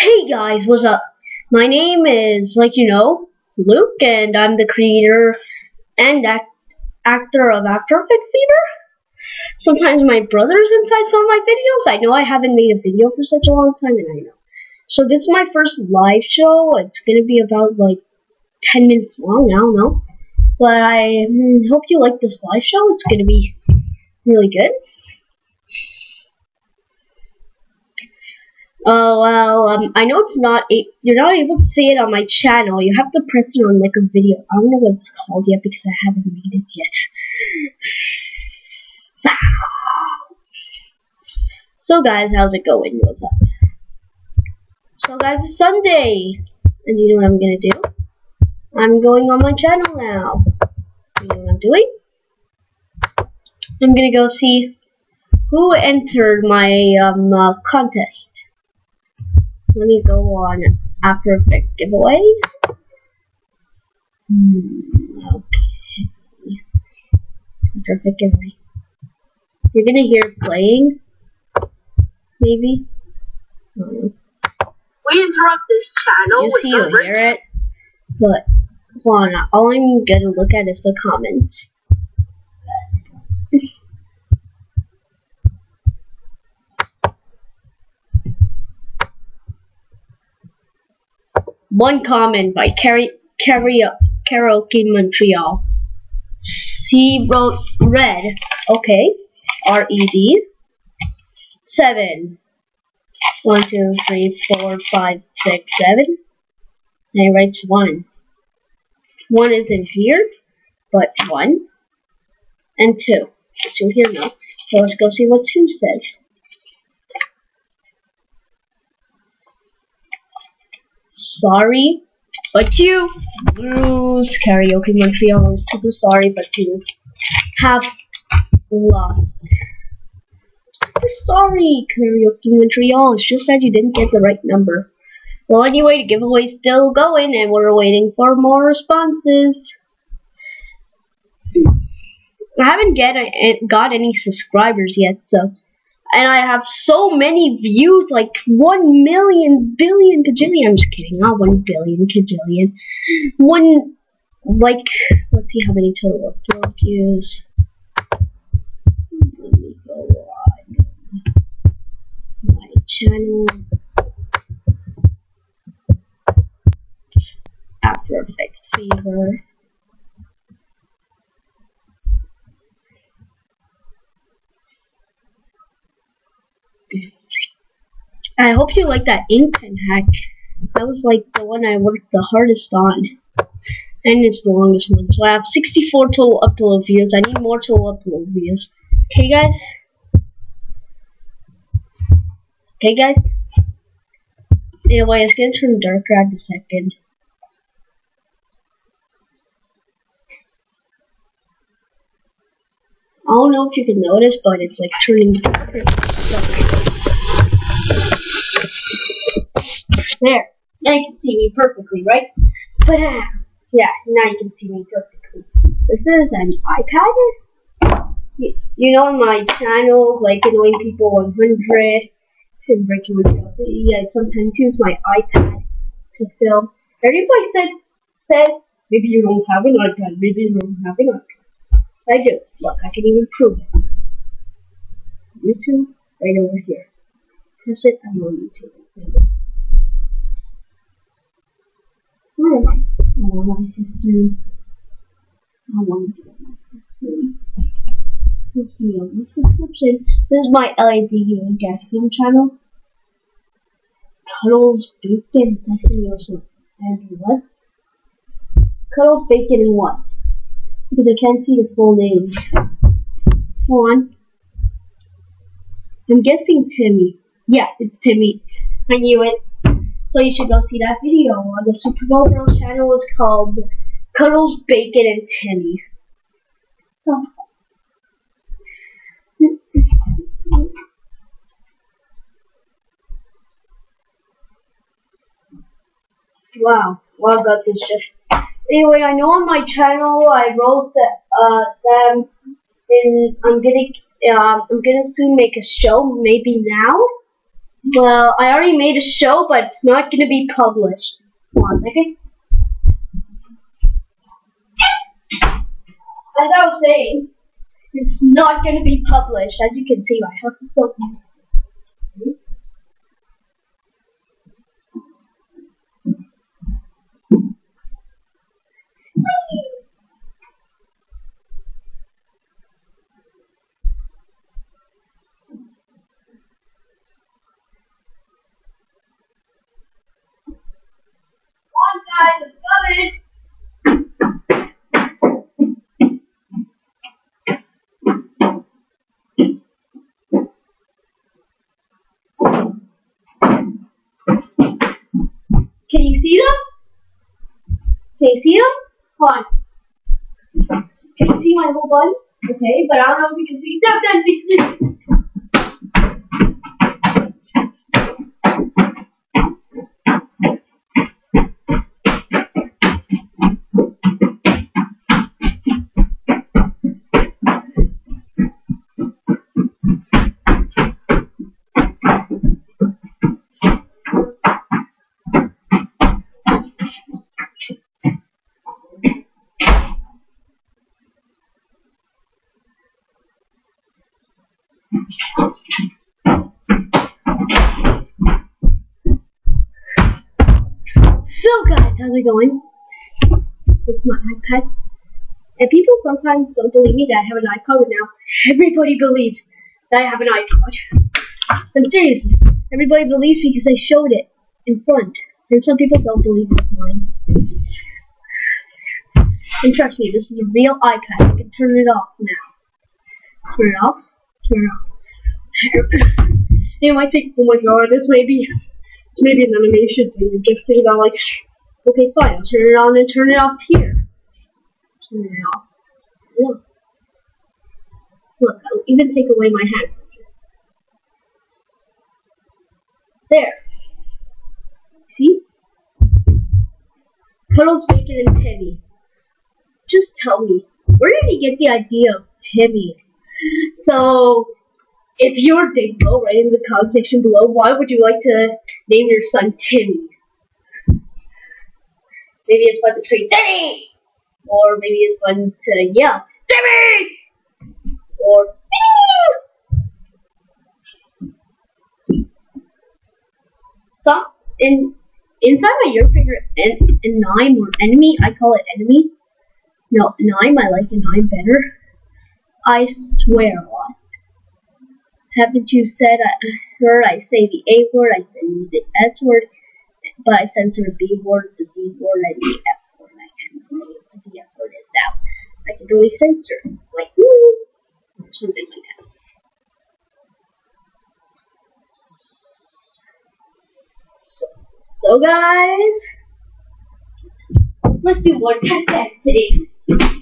Hey guys, what's up? My name is, like you know, Luke, and I'm the creator and act actor of After Effect Fever. Sometimes my brother's inside some of my videos. I know I haven't made a video for such a long time, and I know. So this is my first live show. It's gonna be about like 10 minutes long, I don't know. But I mm, hope you like this live show. It's gonna be really good. Oh well, um, I know it's not. A you're not able to see it on my channel. You have to press it on like a video. I don't know what it's called yet because I haven't made it yet. so guys, how's it going? What's up? So guys, it's Sunday, and you know what I'm gonna do? I'm going on my channel now. You know what I'm doing? I'm gonna go see who entered my um, uh, contest let me go on After Effect giveaway. Hmm, okay. After Effect giveaway. You're gonna hear playing, maybe. We interrupt this channel. You see, you hear it, but hold on. All I'm gonna look at is the comments. One comment by Carrie, Carrie, Karaoke Montreal. She wrote red. Okay. R E D. Seven. One, two, three, four, five, six, seven. And he writes one. One is in here, but one. And two. So here now. So let's go see what two says. Sorry, but you lose Karaoke Montreal. I'm super sorry, but you have lost. I'm Super sorry, Karaoke Montreal. It's just that you didn't get the right number. Well, anyway, the giveaway's still going, and we're waiting for more responses. I haven't get a, got any subscribers yet, so and I have so many views, like one million billion kajillion. I'm just kidding, not one billion kajillion. One, like, let's see how many total upload views. Let me go on my channel. After Effects Fever. I hope you like that ink pen hack. That was like the one I worked the hardest on. And it's the longest one. So I have 64 total upload views. I need more total upload views. Okay guys? Okay guys? Anyway, it's gonna turn darker at a second. I don't know if you can notice, but it's like turning darker. There. Now you can see me perfectly, right? But uh, yeah, now you can see me perfectly. This is an iPad. You, you know, my channels, like annoying people 100 and breaking. So yeah, I sometimes use my iPad to film. Everybody said says maybe you don't have an iPad, maybe you don't have an iPad. I do. Look, I can even prove it. YouTube, right over here. Press it, I'm on YouTube Where am I? Oh, my history. I want to my. This video, this description. This is my LED game channel. Cuddles bacon. That's gonna also and what? Cuddles bacon and what? Because I can't see the full name. Hold on. I'm guessing Timmy. Yeah, it's Timmy. I knew it. So you should go see that video on the Super Bowl Girls channel. It's called Cuddles, Bacon, and Timmy. Wow, wow, got this shit. Anyway, I know on my channel I wrote that uh that in I'm gonna uh, I'm gonna soon make a show, maybe now. Well, I already made a show, but it's not going to be published. One second. As I was saying, it's not going to be published. As you can see, my house is so on, guys, I'm coming. Can you see them? Can you see them? Hold on. Can you see my whole body? Okay, but I don't know if you can see. Stop that! Guys, how's it going? With my iPad. And people sometimes don't believe me that I have an iPod, but now everybody believes that I have an iPod. And seriously, everybody believes me because I showed it in front. And some people don't believe it's mine. And trust me, this is a real iPad. I can turn it off now. Turn it off. Turn it off. it might take. Oh my god, this may be. It's maybe an animation thing. Just thinking about like, okay, fine, I'll turn it on and turn it off here. Turn it off. Look. Look, I'll even take away my hand. There. See? Cuddles, Bacon, and Timmy. Just tell me, where did he get the idea of Timmy? So, if you're Dingo, write in the comment section below, why would you like to name your son Timmy? Maybe it's fun to scream, Timmy! Or maybe it's fun to yell, Timmy! Or! Some, in, inside my your favorite en, enime or enemy, I call it enemy. No, enime, I like enime better. I swear a lot. Haven't you said I heard I say the A word, I say the S word, but I censor the B word, the D word, and the F word. I what the F word is now. I can really censor, like woo, or something like that. So, so guys, let's do more tech today.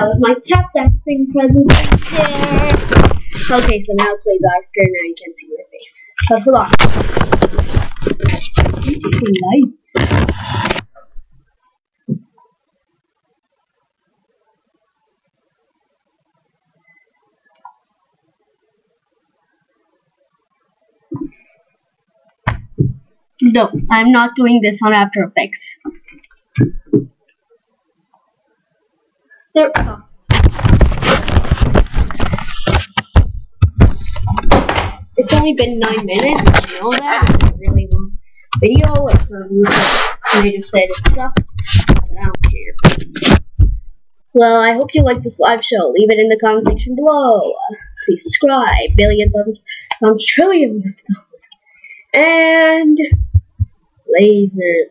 That was my tap dancing presentation. Okay, so now it's way darker, now you can see my face. But hold on. Light. No, I'm not doing this on After Effects. There. Oh. It's only been nine minutes. You know that. It's a really long video. It's a creative said and stuff. I don't care. Well, I hope you like this live show. Leave it in the comment section below. Please subscribe. Billion thumbs, thumbs, trillions of thumbs, and lasers.